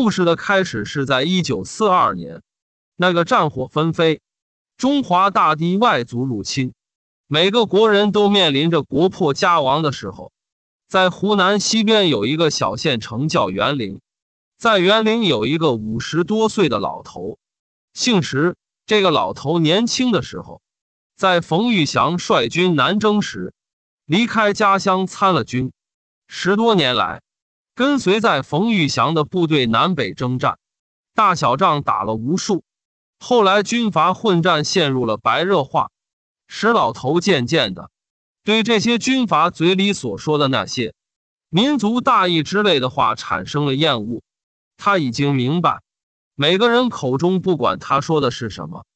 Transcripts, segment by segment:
故事的开始是在一九四二年，那个战火纷飞，中华大地外族入侵，每个国人都面临着国破家亡的时候。在湖南西边有一个小县城叫沅陵，在沅陵有一个五十多岁的老头，姓石。这个老头年轻的时候，在冯玉祥率军南征时，离开家乡参了军，十多年来。跟随在冯玉祥的部队南北征战，大小仗打了无数。后来军阀混战陷入了白热化，石老头渐渐的对这些军阀嘴里所说的那些民族大义之类的话产生了厌恶。他已经明白，每个人口中不管他说的是什么，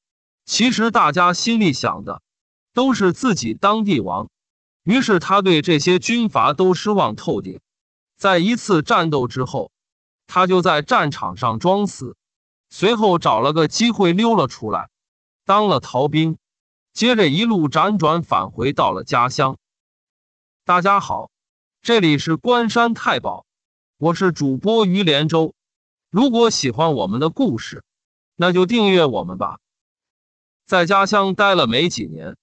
其实大家心里想的都是自己当帝王。于是他对这些军阀都失望透顶。在一次战斗之后，他就在战场上装死，随后找了个机会溜了出来，当了逃兵，接着一路辗转返回到了家乡。大家好，这里是关山太保，我是主播于连州。如果喜欢我们的故事，那就订阅我们吧。在家乡待了没几年，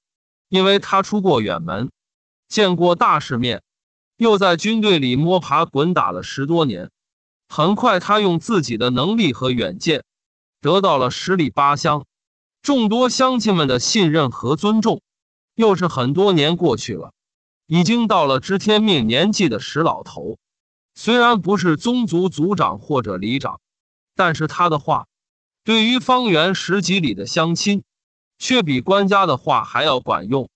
因为他出过远门，见过大世面。又在军队里摸爬滚打了十多年，很快他用自己的能力和远见，得到了十里八乡众多乡亲们的信任和尊重。又是很多年过去了，已经到了知天命年纪的石老头，虽然不是宗族族长或者里长，但是他的话对于方圆十几里的乡亲，却比官家的话还要管用。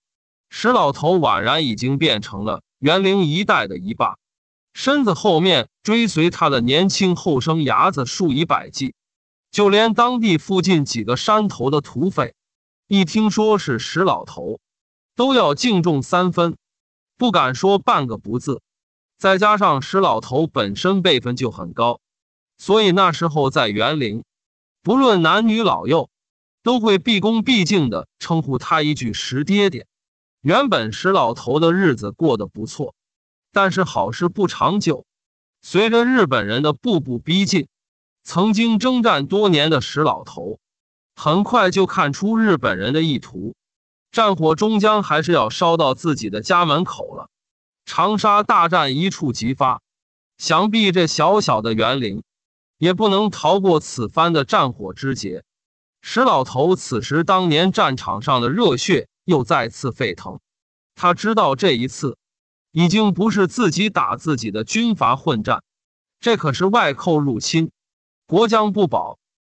石老头宛然已经变成了。园陵一带的一霸，身子后面追随他的年轻后生伢子数以百计，就连当地附近几个山头的土匪，一听说是石老头，都要敬重三分，不敢说半个不字。再加上石老头本身辈分就很高，所以那时候在园陵，不论男女老幼，都会毕恭毕敬的称呼他一句石爹爹。原本石老头的日子过得不错，但是好事不长久。随着日本人的步步逼近，曾经征战多年的石老头，很快就看出日本人的意图，战火终将还是要烧到自己的家门口了。长沙大战一触即发，想必这小小的园林也不能逃过此番的战火之劫。石老头此时当年战场上的热血。又再次沸腾，他知道这一次已经不是自己打自己的军阀混战，这可是外寇入侵，国将不保，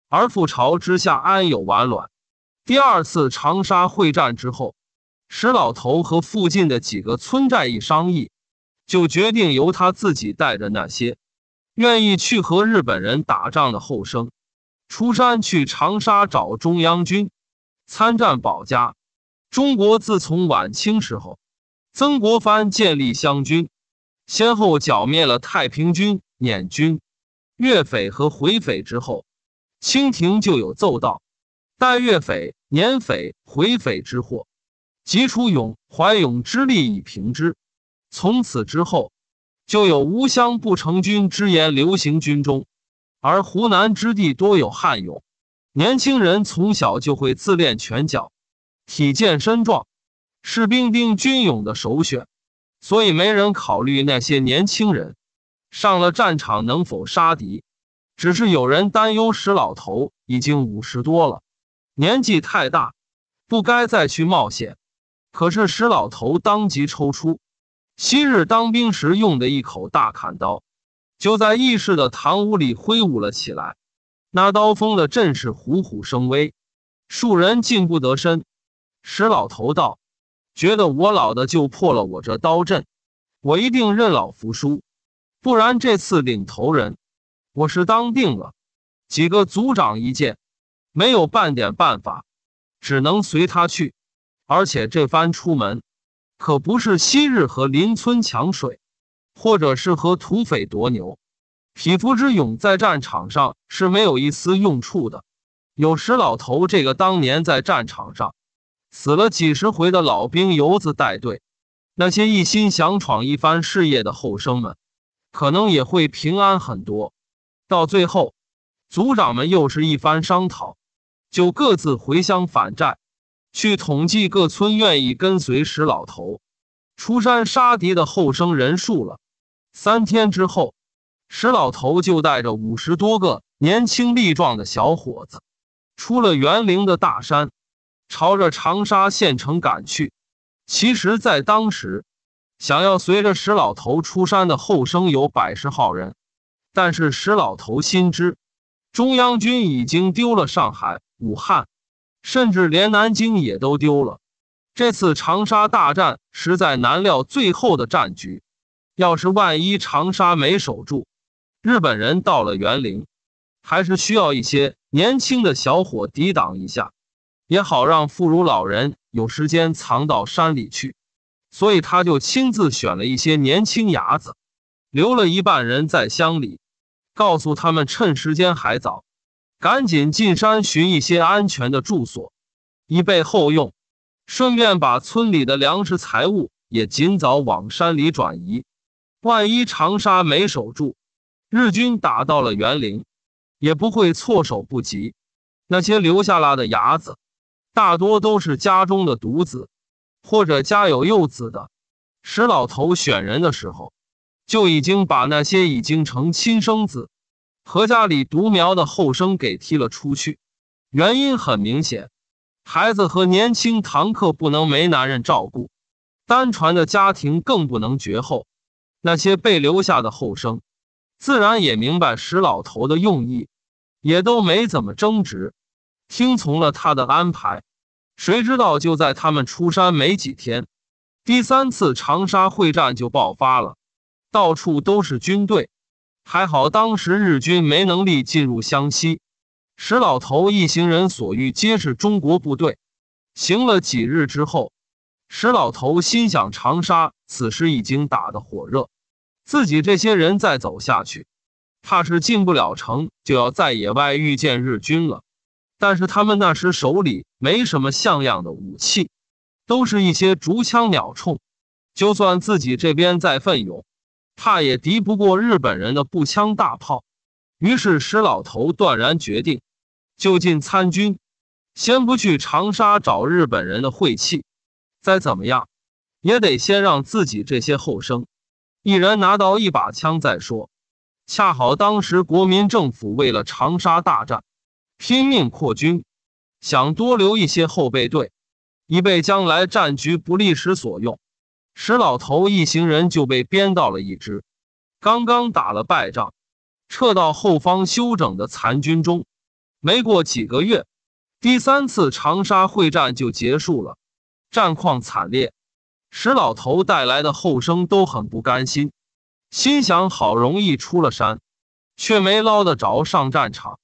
而覆巢之下安有完卵？第二次长沙会战之后，石老头和附近的几个村寨一商议，就决定由他自己带着那些愿意去和日本人打仗的后生，出山去长沙找中央军参战保家。中国自从晚清时候，曾国藩建立湘军，先后剿灭了太平军、捻军、粤匪和回匪之后，清廷就有奏道：待粤匪、捻匪、回匪之祸，即出勇、怀勇之力以平之。从此之后，就有无湘不成军之言流行军中，而湖南之地多有悍勇，年轻人从小就会自练拳脚。体健身壮，是兵丁军勇的首选，所以没人考虑那些年轻人上了战场能否杀敌。只是有人担忧石老头已经五十多了，年纪太大，不该再去冒险。可是石老头当即抽出昔日当兵时用的一口大砍刀，就在议事的堂屋里挥舞了起来。那刀锋的阵势虎虎生威，数人近不得身。石老头道：“觉得我老的就破了我这刀阵，我一定认老服输，不然这次领头人我是当定了。”几个族长一见，没有半点办法，只能随他去。而且这番出门，可不是昔日和邻村抢水，或者是和土匪夺牛。匹夫之勇在战场上是没有一丝用处的。有石老头这个当年在战场上。死了几十回的老兵游子带队，那些一心想闯一番事业的后生们，可能也会平安很多。到最后，族长们又是一番商讨，就各自回乡返寨，去统计各村愿意跟随石老头出山杀敌的后生人数了。三天之后，石老头就带着五十多个年轻力壮的小伙子，出了园陵的大山，朝着长沙县城赶去。其实，在当时，想要随着石老头出山的后生有百十号人，但是石老头心知，中央军已经丢了上海、武汉，甚至连南京也都丢了。这次长沙大战实在难料最后的战局。要是万一长沙没守住，日本人到了园林，还是需要一些年轻的小伙抵挡一下，也好让妇孺老人有时间藏到山里去。所以他就亲自选了一些年轻伢子，留了一半人在乡里，告诉他们趁时间还早，赶紧进山寻一些安全的住所，以备后用。顺便把村里的粮食财物也尽早往山里转移。万一长沙没守住，日军打到了园林，也不会措手不及。那些留下来的伢子，大多都是家中的独子，或者家有幼子的。石老头选人的时候，就已经把那些已经成亲生子和家里独苗的后生给踢了出去。原因很明显，孩子和年轻堂客不能没男人照顾，单传的家庭更不能绝后。那些被留下的后生，自然也明白石老头的用意，也都没怎么争执，听从了他的安排。谁知道就在他们出山没几天，第三次长沙会战就爆发了，到处都是军队。还好当时日军没能力进入湘西，石老头一行人所遇皆是中国部队。行了几日之后，石老头心想：长沙此时已经打得火热。自己这些人再走下去，怕是进不了城，就要在野外遇见日军了。但是他们那时手里没什么像样的武器，都是一些竹枪鸟铳。就算自己这边再奋勇，怕也敌不过日本人的步枪大炮。于是石老头断然决定，就近参军，先不去长沙找日本人的晦气，再怎么样，也得先让自己这些后生。一人拿到一把枪再说。恰好当时国民政府为了长沙大战，拼命扩军，想多留一些后备队，以备将来战局不利时所用。石老头一行人就被编到了一支刚刚打了败仗、撤到后方休整的残军中。没过几个月，第三次长沙会战就结束了，战况惨烈。石老头带来的后生都很不甘心，心想：好容易出了山，却没捞得着上战场。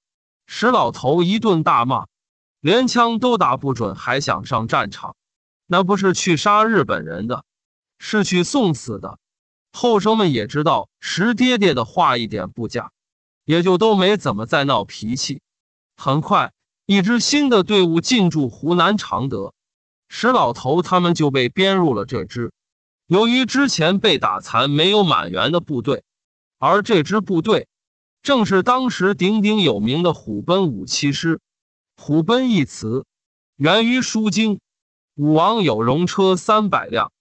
石老头一顿大骂，连枪都打不准，还想上战场？那不是去杀日本人的，是去送死的。后生们也知道石爹爹的话一点不假，也就都没怎么再闹脾气。很快，一支新的队伍进驻湖南常德。石老头他们就被编入了这支。由于之前被打残，没有满员的部队，而这支部队正是当时鼎鼎有名的虎贲五七师。虎贲一词源于《书经》，武王有戎车三百辆，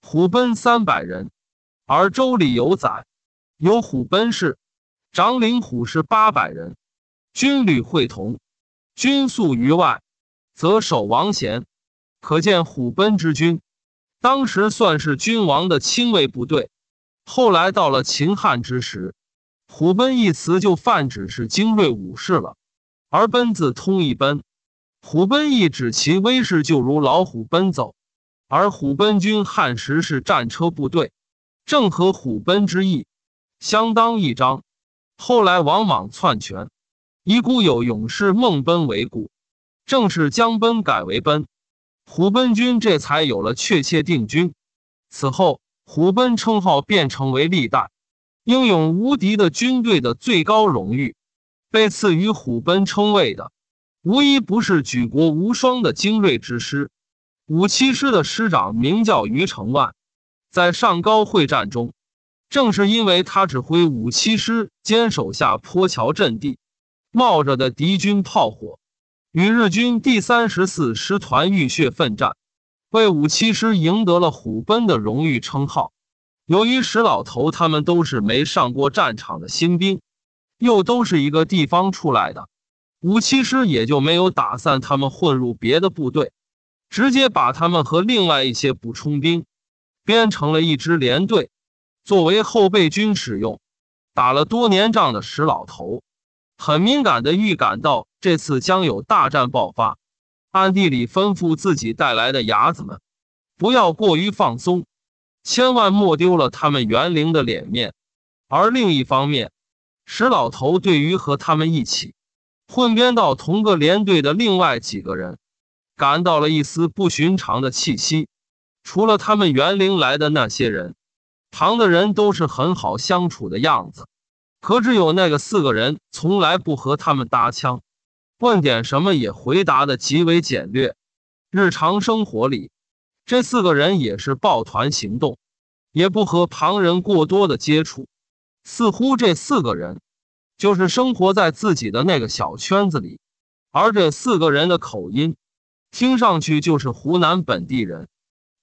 虎贲三百人。而《周礼》有载，有虎贲氏，长领虎士八百人，军旅会同，军宿于外，则守王贤。可见虎贲之军，当时算是君王的亲卫部队。后来到了秦汉之时，虎贲一词就泛指是精锐武士了。而贲字通义奔，虎贲一指其威势就如老虎奔走。而虎贲军汉时是战车部队，正合虎贲之意，相当一张。后来王莽篡权，一孤有勇士孟贲为故，正是将贲改为奔。虎贲军这才有了确切定军。此后，虎贲称号便成为历代英勇无敌的军队的最高荣誉。被赐予虎贲称谓的，无一不是举国无双的精锐之师。五七师的师长名叫于承万，在上高会战中正是因为他指挥五七师坚守下坡桥阵地，冒着的敌军炮火，与日军第三十四师团浴血奋战，为五七师赢得了虎贲的荣誉称号。由于石老头他们都是没上过战场的新兵，又都是一个地方出来的，五七师也就没有打算他们混入别的部队，直接把他们和另外一些补充兵编成了一支连队。作为后备军使用，打了多年仗的石老头，很敏感的预感到这次将有大战爆发，暗地里吩咐自己带来的伢子们，不要过于放松，千万莫丢了他们园林的脸面。而另一方面，石老头对于和他们一起混编到同个连队的另外几个人，感到了一丝不寻常的气息。除了他们园林来的那些人。旁的人都是很好相处的样子，可只有那个四个人从来不和他们搭腔，问点什么也回答的极为简略。日常生活里，这四个人也是抱团行动，也不和旁人过多的接触，似乎这四个人就是生活在自己的那个小圈子里。而这四个人的口音，听上去就是湖南本地人，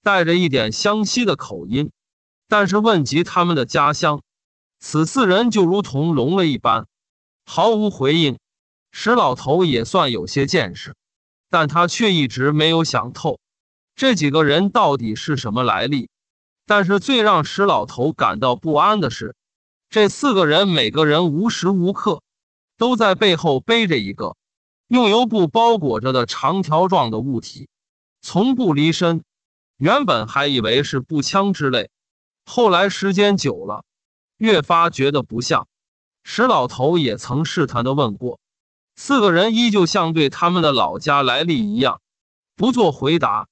带着一点湘西的口音。但是问及他们的家乡，此四人就如同聋了一般，毫无回应。石老头也算有些见识，但他却一直没有想透这几个人到底是什么来历。但是最让石老头感到不安的是，这四个人每个人无时无刻都在背后背着一个用油布包裹着的长条状的物体，从不离身。原本还以为是步枪之类。后来时间久了，越发觉得不像。石老头也曾试探的问过，四个人依旧像对他们的老家来历一样，不做回答。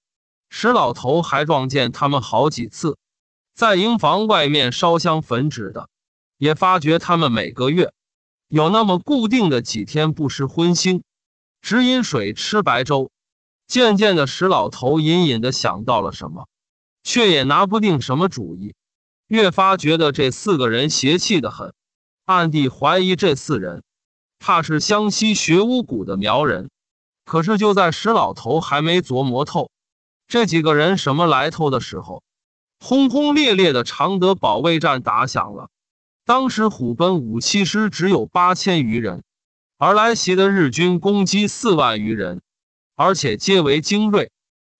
石老头还撞见他们好几次，在营房外面烧香焚纸的，也发觉他们每个月有那么固定的几天不吃荤腥，只饮水吃白粥。渐渐的，石老头隐隐的想到了什么，却也拿不定什么主意。越发觉得这四个人邪气的很，暗地怀疑这四人怕是湘西学巫蛊的苗人。可是就在石老头还没琢磨透这几个人什么来头的时候，轰轰烈烈的常德保卫战打响了。当时虎贲五七师只有八千余人，而来袭的日军攻击四万余人，而且皆为精锐，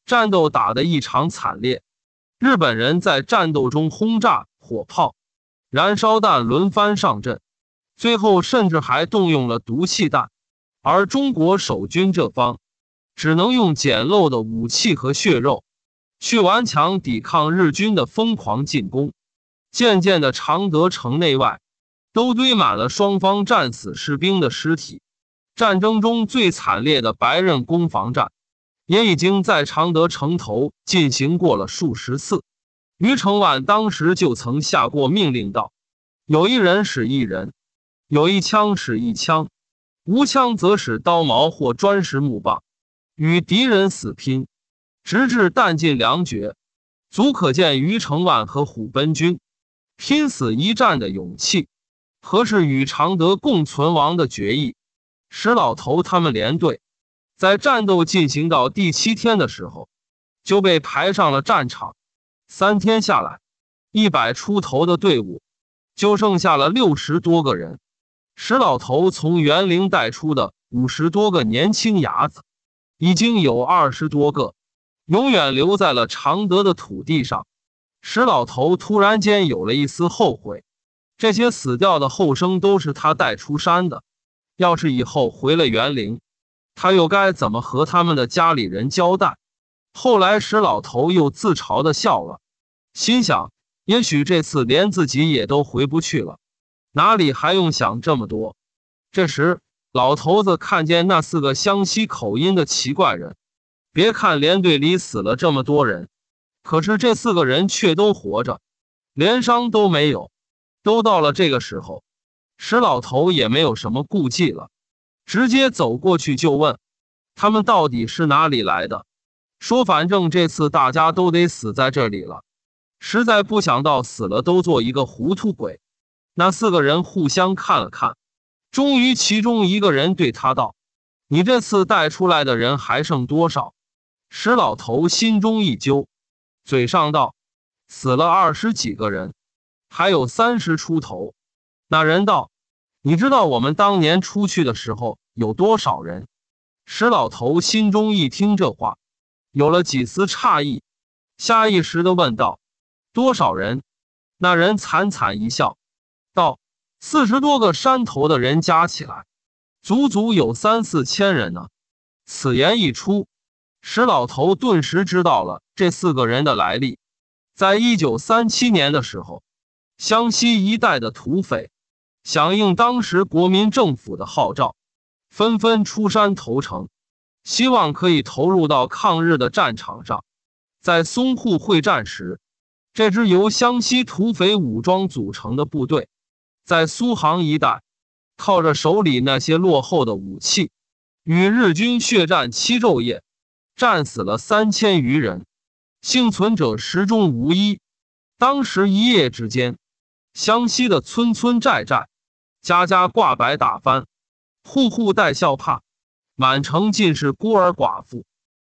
战斗打得异常惨烈。日本人在战斗中轰炸、火炮、燃烧弹轮番上阵，最后甚至还动用了毒气弹。而中国守军这方只能用简陋的武器和血肉去顽强抵抗日军的疯狂进攻。渐渐的，常德城内外都堆满了双方战死士兵的尸体。战争中最惨烈的白刃攻防战。也已经在常德城头进行过了数十次。于承万当时就曾下过命令道：“有一人使一人，有一枪使一枪，无枪则使刀矛或砖石木棒，与敌人死拼，直至弹尽粮绝。”足可见于承万和虎贲军拼死一战的勇气，何是与常德共存亡的决议。石老头他们连队。在战斗进行到第七天的时候，就被排上了战场。三天下来，一百出头的队伍就剩下了六十多个人。石老头从园林带出的五十多个年轻伢子，已经有二十多个永远留在了常德的土地上。石老头突然间有了一丝后悔：这些死掉的后生都是他带出山的。要是以后回了园林，他又该怎么和他们的家里人交代？后来石老头又自嘲的笑了，心想：也许这次连自己也都回不去了，哪里还用想这么多？这时，老头子看见那四个湘西口音的奇怪人，别看连队里死了这么多人，可是这四个人却都活着，连伤都没有。都到了这个时候，石老头也没有什么顾忌了。直接走过去就问他们到底是哪里来的，说反正这次大家都得死在这里了。实在不想到死了都做一个糊涂鬼。那四个人互相看了看，终于其中一个人对他道：“你这次带出来的人还剩多少？”石老头心中一揪，嘴上道：“死了二十几个人，还有三十出头。”那人道：“你知道我们当年出去的时候有多少人？”石老头心中一听这话，有了几丝诧异，下意识的问道：“多少人？”那人惨惨一笑，道：“四十多个山头的人加起来，足足有三四千人呢。”此言一出，石老头顿时知道了这四个人的来历。在一九三七年的时候，湘西一带的土匪响应当时国民政府的号召。纷纷出山投诚，希望可以投入到抗日的战场上。在淞沪会战时，这支由湘西土匪武装组成的部队，在苏杭一带，靠着手里那些落后的武器，与日军血战七昼夜，战死了三千余人，幸存者十中无一。当时一夜之间，湘西的村村寨寨，家家挂白打翻。户户戴孝帕，满城尽是孤儿寡妇，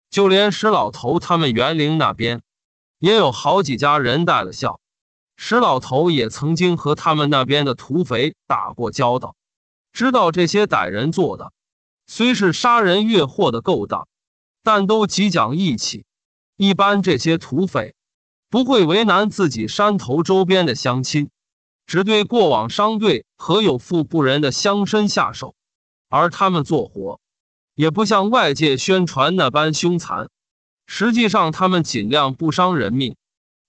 就连石老头他们园林那边，也有好几家人戴了孝。石老头也曾经和他们那边的土匪打过交道，知道这些歹人做的虽是杀人越货的勾当，但都极讲义气。一般这些土匪不会为难自己山头周边的乡亲，只对过往商队和有富不仁的乡绅下手。而他们做活，也不像外界宣传那般凶残。实际上，他们尽量不伤人命，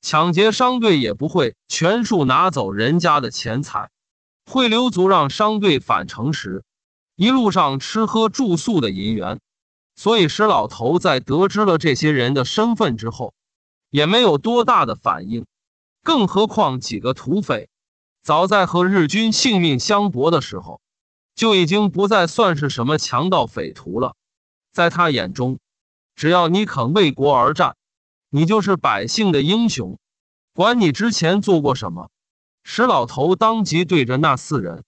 抢劫商队也不会全数拿走人家的钱财，会留足让商队返程时一路上吃喝住宿的银元。所以，石老头在得知了这些人的身份之后，也没有多大的反应。更何况，几个土匪早在和日军性命相搏的时候。就已经不再算是什么强盗匪徒了，在他眼中，只要你肯为国而战，你就是百姓的英雄，管你之前做过什么。石老头当即对着那四人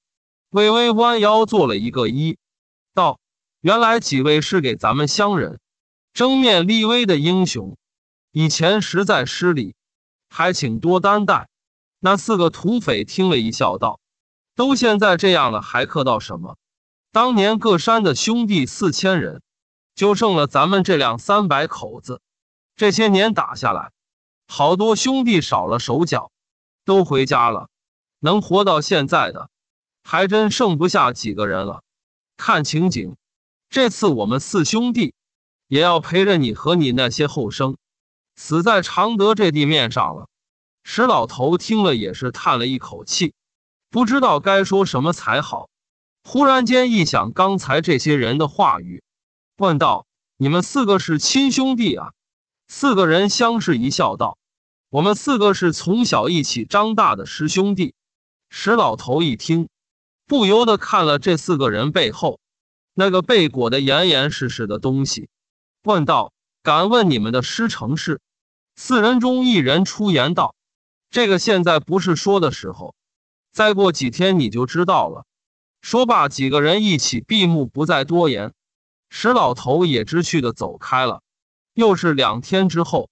微微弯腰做了一个揖，道：“原来几位是给咱们乡人争面立威的英雄，以前实在失礼，还请多担待。”那四个土匪听了一笑，道。都现在这样了，还客到什么？当年各山的兄弟四千人，就剩了咱们这两三百口子。这些年打下来，好多兄弟少了手脚，都回家了。能活到现在的，还真剩不下几个人了。看情景，这次我们四兄弟也要陪着你和你那些后生，死在常德这地面上了。石老头听了也是叹了一口气。不知道该说什么才好，忽然间一想刚才这些人的话语，问道：“你们四个是亲兄弟啊？”四个人相视一笑，道：“我们四个是从小一起长大的师兄弟。”石老头一听，不由得看了这四个人背后那个被裹得严严实实的东西，问道：“敢问你们的师承是？”四人中一人出言道：“这个现在不是说的时候。”再过几天你就知道了。说罢，几个人一起闭目，不再多言。石老头也知趣的走开了。又是两天之后，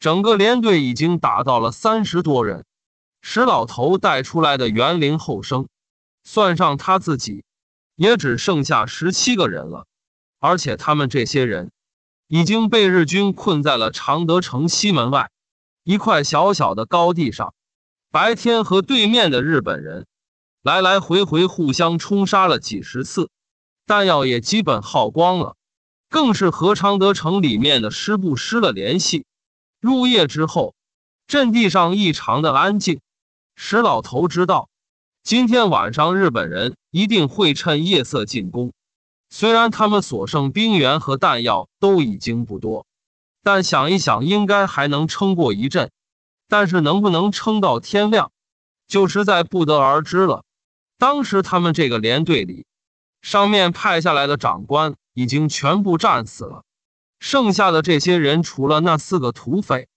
整个连队已经打到了三十多人。石老头带出来的园林后生，算上他自己，也只剩下十七个人了。而且他们这些人已经被日军困在了常德城西门外一块小小的高地上。白天和对面的日本人来来回回互相冲杀了几十次，弹药也基本耗光了，更是和常德城里面的师部失了联系。入夜之后，阵地上异常的安静。石老头知道，今天晚上日本人一定会趁夜色进攻。虽然他们所剩兵员和弹药都已经不多，但想一想，应该还能撑过一阵。但是能不能撑到天亮，就实在不得而知了。当时他们这个连队里，上面派下来的长官已经全部战死了，剩下的这些人，除了那四个土匪，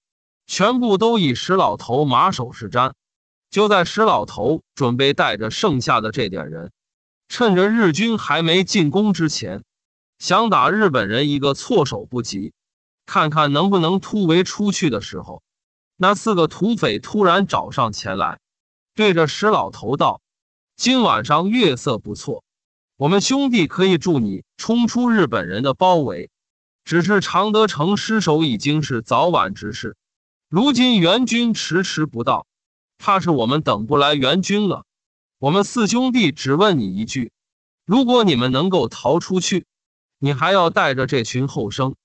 全部都以石老头马首是瞻。就在石老头准备带着剩下的这点人，趁着日军还没进攻之前，想打日本人一个措手不及，看看能不能突围出去的时候，那四个土匪突然找上前来，对着石老头道：“今晚上月色不错，我们兄弟可以助你冲出日本人的包围。只是常德城失守已经是早晚之事，如今援军迟迟不到。”怕是我们等不来援军了。我们四兄弟只问你一句：如果你们能够逃出去，你还要带着这群后生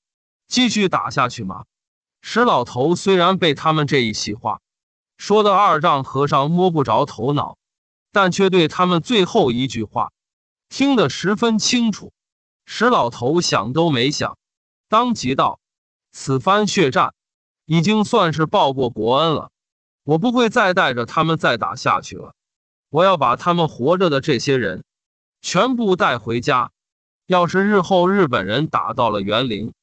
继续打下去吗？石老头虽然被他们这一席话说的二丈和尚摸不着头脑，但却对他们最后一句话听得十分清楚。石老头想都没想，当即道：“此番血战已经算是报过国恩了。”我不会再带着他们再打下去了。我要把他们活着的这些人全部带回家。要是日后日本人打到了园林，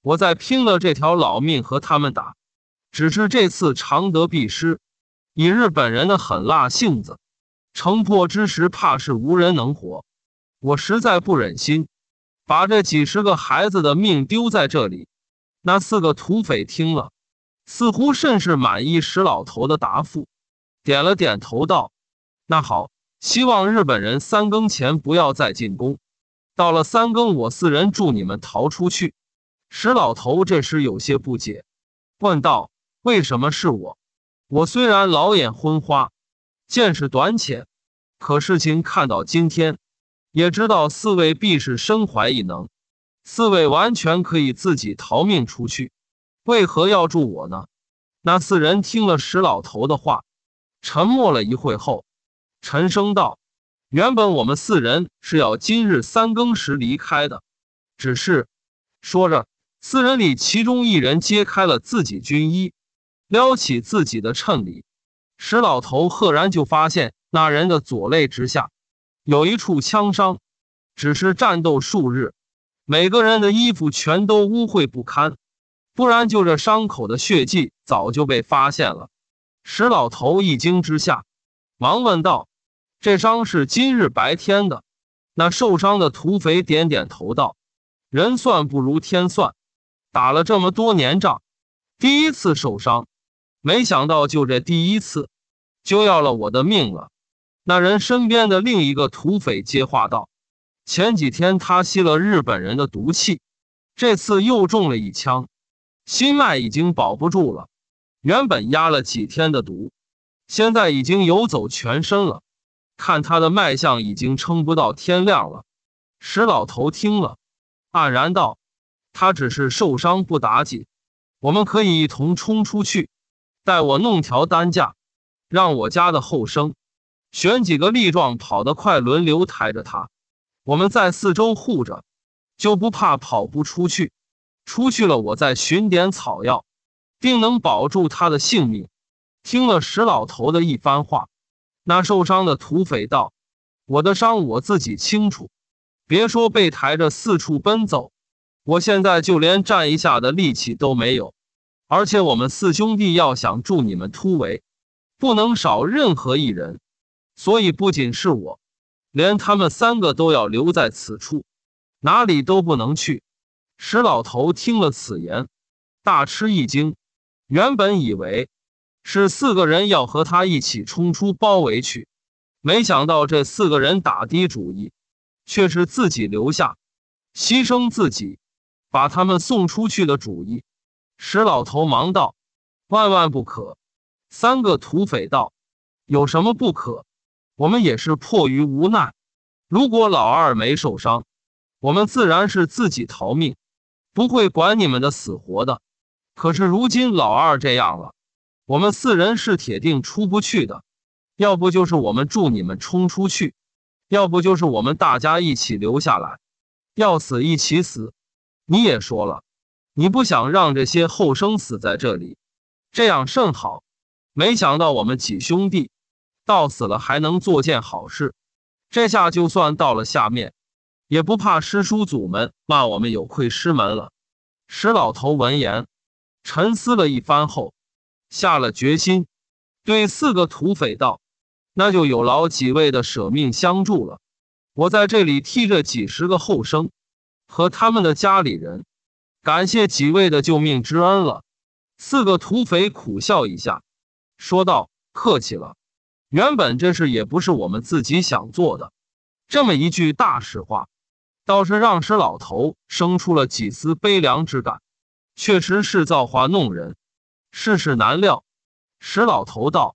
我再拼了这条老命和他们打。只是这次常德必失，以日本人的狠辣性子，城破之时怕是无人能活。我实在不忍心把这几十个孩子的命丢在这里。那四个土匪听了。似乎甚是满意石老头的答复，点了点头道：“那好，希望日本人三更前不要再进攻。到了三更，我四人助你们逃出去。”石老头这时有些不解，问道：“为什么是我？我虽然老眼昏花，见识短浅，可事情看到今天，也知道四位必是身怀异能，四位完全可以自己逃命出去。”为何要助我呢？那四人听了石老头的话，沉默了一会后，沉声道：“原本我们四人是要今日三更时离开的，只是……”说着，四人里其中一人揭开了自己军衣，撩起自己的衬里，石老头赫然就发现那人的左肋之下有一处枪伤，只是战斗数日，每个人的衣服全都污秽不堪。不然，就这伤口的血迹早就被发现了。石老头一惊之下，忙问道：“这伤是今日白天的？”那受伤的土匪点点头道：“人算不如天算，打了这么多年仗，第一次受伤，没想到就这第一次，就要了我的命了。”那人身边的另一个土匪接话道：“前几天他吸了日本人的毒气，这次又中了一枪。”心脉已经保不住了，原本压了几天的毒，现在已经游走全身了。看他的脉象，已经撑不到天亮了。石老头听了，黯然道：“他只是受伤不打紧，我们可以一同冲出去。待我弄条担架，让我家的后生选几个力壮、跑得快，轮流抬着他。我们在四周护着，就不怕跑不出去。”出去了，我再寻点草药，定能保住他的性命。听了石老头的一番话，那受伤的土匪道：“我的伤我自己清楚，别说被抬着四处奔走，我现在就连站一下的力气都没有。而且我们四兄弟要想助你们突围，不能少任何一人，所以不仅是我，连他们三个都要留在此处，哪里都不能去。”石老头听了此言，大吃一惊。原本以为是四个人要和他一起冲出包围去，没想到这四个人打的主意，却是自己留下，牺牲自己，把他们送出去的主意。石老头忙道：“万万不可！”三个土匪道：“有什么不可？我们也是迫于无奈。如果老二没受伤，我们自然是自己逃命。”不会管你们的死活的。可是如今老二这样了，我们四人是铁定出不去的。要不就是我们助你们冲出去，要不就是我们大家一起留下来，要死一起死。你也说了，你不想让这些后生死在这里，这样甚好。没想到我们几兄弟到死了还能做件好事，这下就算到了下面。也不怕师叔祖们骂我们有愧师门了。石老头闻言沉思了一番后，下了决心，对四个土匪道：“那就有劳几位的舍命相助了。我在这里替这几十个后生和他们的家里人，感谢几位的救命之恩了。”四个土匪苦笑一下，说道：“客气了。原本这事也不是我们自己想做的。这么一句大实话，倒是让石老头生出了几丝悲凉之感。确实是造化弄人。”世事难料，石老头道：“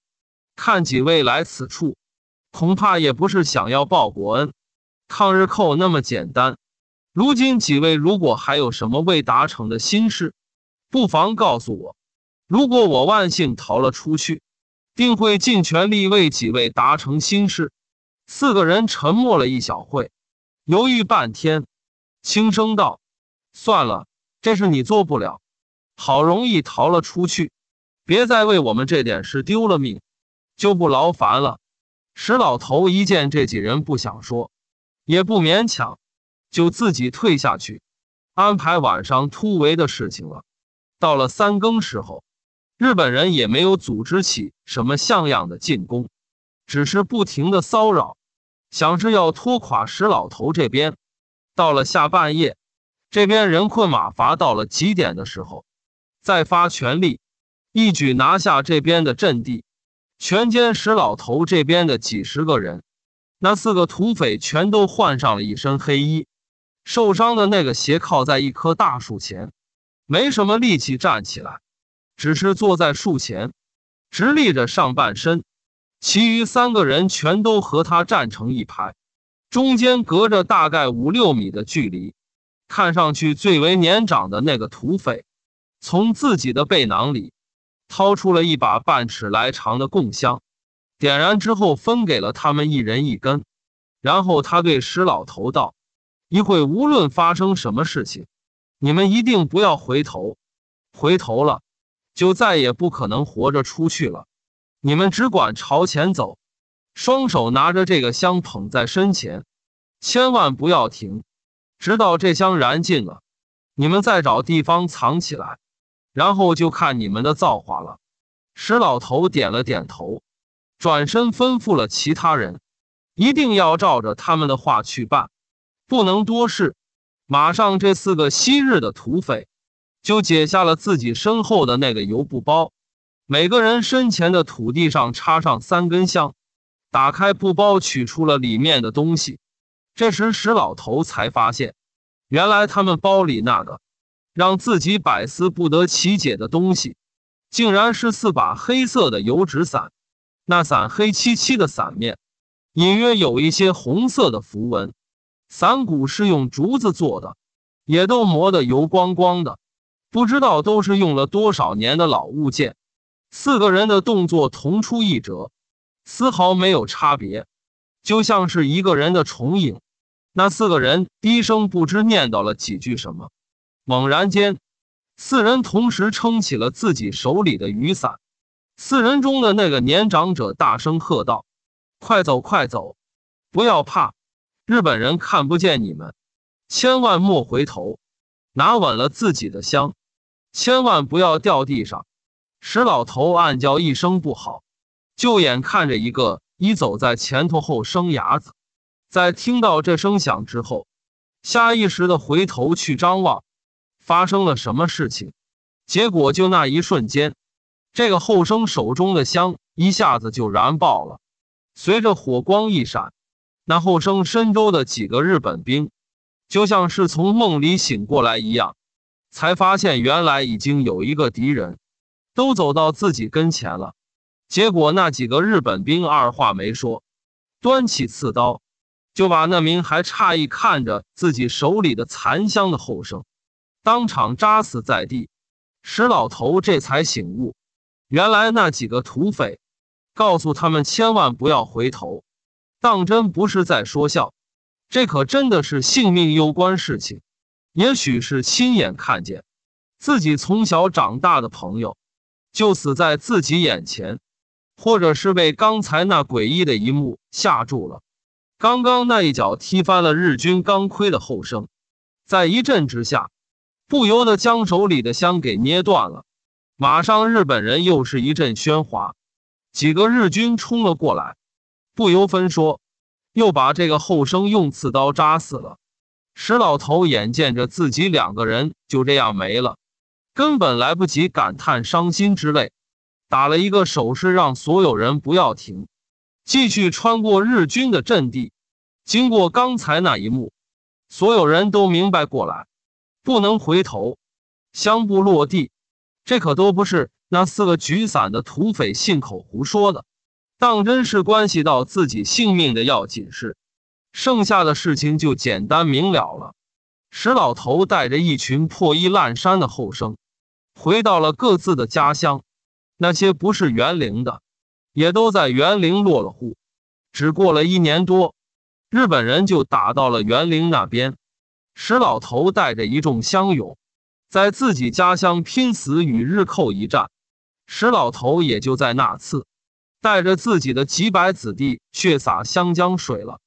看几位来此处，恐怕也不是想要报国恩、抗日寇那么简单。如今几位如果还有什么未达成的心事，不妨告诉我。如果我万幸逃了出去，定会尽全力为几位达成心事。”四个人沉默了一小会，犹豫半天，轻声道：“算了，这事你做不了。”好容易逃了出去，别再为我们这点事丢了命，就不劳烦了。石老头一见这几人不想说，也不勉强，就自己退下去，安排晚上突围的事情了。到了三更时候，日本人也没有组织起什么像样的进攻，只是不停的骚扰，想是要拖垮石老头这边。到了下半夜，这边人困马乏到了极点的时候。再发全力，一举拿下这边的阵地，全歼石老头这边的几十个人。那四个土匪全都换上了一身黑衣，受伤的那个斜靠在一棵大树前，没什么力气站起来，只是坐在树前，直立着上半身。其余三个人全都和他站成一排，中间隔着大概五六米的距离。看上去最为年长的那个土匪。从自己的背囊里掏出了一把半尺来长的供香，点燃之后分给了他们一人一根。然后他对石老头道：“一会无论发生什么事情，你们一定不要回头，回头了就再也不可能活着出去了。你们只管朝前走，双手拿着这个香捧在身前，千万不要停，直到这香燃尽了，你们再找地方藏起来。”然后就看你们的造化了。石老头点了点头，转身吩咐了其他人，一定要照着他们的话去办，不能多事。马上，这四个昔日的土匪就解下了自己身后的那个油布包，每个人身前的土地上插上三根香，打开布包，取出了里面的东西。这时，石老头才发现，原来他们包里那个。让自己百思不得其解的东西，竟然是四把黑色的油纸伞。那伞黑漆漆的伞面，隐约有一些红色的符文。伞骨是用竹子做的，也都磨得油光光的，不知道都是用了多少年的老物件。四个人的动作同出一辙，丝毫没有差别，就像是一个人的重影。那四个人低声不知念叨了几句什么。猛然间，四人同时撑起了自己手里的雨伞。四人中的那个年长者大声喝道：“快走，快走！不要怕，日本人看不见你们，千万莫回头，拿稳了自己的香，千万不要掉地上。”石老头暗叫一声不好，就眼看着一个已走在前头后生牙子，在听到这声响之后，下意识的回头去张望。发生了什么事情？结果就那一瞬间，这个后生手中的香一下子就燃爆了。随着火光一闪，那后生身周的几个日本兵就像是从梦里醒过来一样，才发现原来已经有一个敌人都走到自己跟前了。结果那几个日本兵二话没说，端起刺刀就把那名还诧异看着自己手里的残香的后生。当场扎死在地，石老头这才醒悟，原来那几个土匪告诉他们千万不要回头，当真不是在说笑，这可真的是性命攸关事情。也许是亲眼看见自己从小长大的朋友就死在自己眼前，或者是被刚才那诡异的一幕吓住了。刚刚那一脚踢翻了日军钢盔的后生，在一阵之下。不由得将手里的香给捏断了，马上日本人又是一阵喧哗，几个日军冲了过来，不由分说，又把这个后生用刺刀扎死了。石老头眼见着自己两个人就这样没了，根本来不及感叹伤心之泪，打了一个手势，让所有人不要停，继续穿过日军的阵地。经过刚才那一幕，所有人都明白过来，不能回头。香布落地，这可都不是那四个举伞的土匪信口胡说的，当真是关系到自己性命的要紧事。剩下的事情就简单明了了。石老头带着一群破衣烂衫的后生，回到了各自的家乡。那些不是园林的，也都在园林落了户。只过了一年多，日本人就打到了园林那边。石老头带着一众乡勇，在自己家乡拼死与日寇一战。石老头也就在那次，带着自己的几百子弟血洒湘江水了。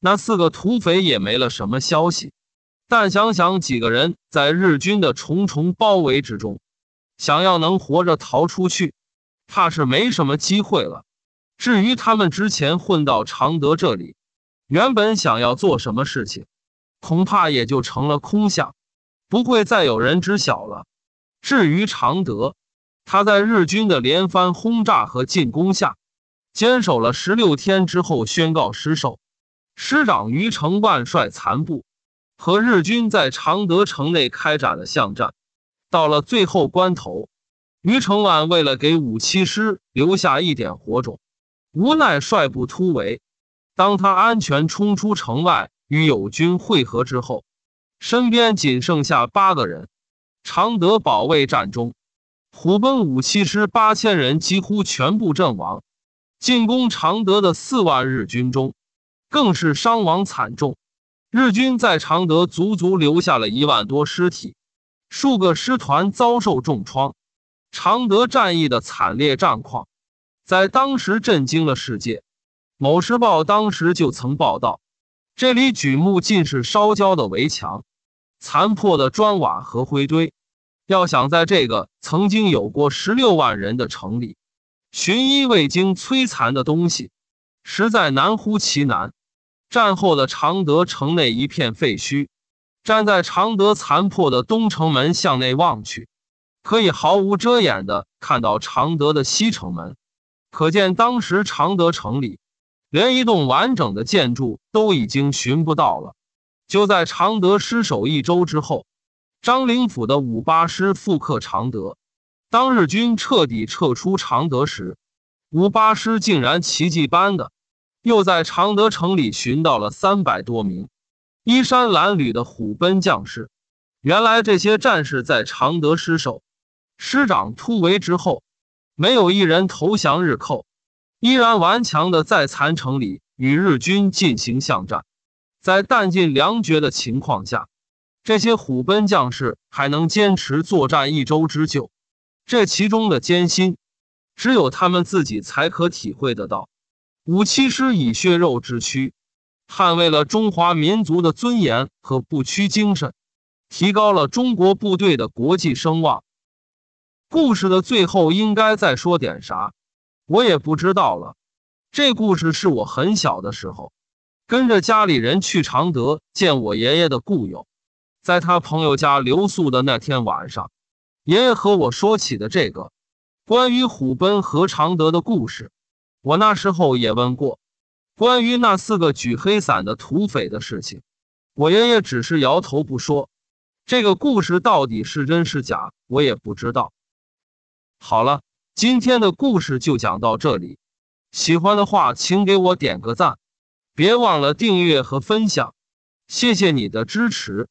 那四个土匪也没了什么消息，但想想几个人在日军的重重包围之中，想要能活着逃出去，怕是没什么机会了。至于他们之前混到常德这里，原本想要做什么事情，恐怕也就成了空想，不会再有人知晓了。至于常德，他在日军的连番轰炸和进攻下，坚守了十六天之后宣告失守。师长于成万率残部和日军在常德城内开展了巷战，到了最后关头，于成万为了给五七师留下一点火种，无奈率部突围。当他安全冲出城外与友军会合之后，身边仅剩下八个人。常德保卫战中，虎贲五七师八千人几乎全部阵亡。进攻常德的四万日军中。更是伤亡惨重，日军在常德足足留下了一万多尸体，数个师团遭受重创。常德战役的惨烈战况，在当时震惊了世界。某时报当时就曾报道：这里举目尽是烧焦的围墙、残破的砖瓦和灰堆。要想在这个曾经有过十六万人的城里寻一未经摧残的东西，实在难乎其难。战后的常德城内一片废墟，站在常德残破的东城门向内望去，可以毫无遮掩的看到常德的西城门。可见当时常德城里连一栋完整的建筑都已经寻不到了。就在常德失守一周之后，张灵甫的五八师复克常德。当日军彻底撤出常德时，五八师竟然奇迹般的。又在常德城里寻到了三百多名衣衫褴褛的虎贲将士。原来这些战士在常德失守、师长突围之后，没有一人投降日寇，依然顽强的在残城里与日军进行巷战。在弹尽粮绝的情况下，这些虎贲将士还能坚持作战一周之久，这其中的艰辛，只有他们自己才可体会得到。五七师以血肉之躯，捍卫了中华民族的尊严和不屈精神，提高了中国部队的国际声望。故事的最后应该再说点啥，我也不知道了。这故事是我很小的时候，跟着家里人去常德见我爷爷的故友，在他朋友家留宿的那天晚上，爷爷和我说起的这个关于虎贲和常德的故事。我那时候也问过关于那四个举黑伞的土匪的事情，我爷爷只是摇头不说。这个故事到底是真是假，我也不知道。好了，今天的故事就讲到这里。喜欢的话，请给我点个赞，别忘了订阅和分享，谢谢你的支持。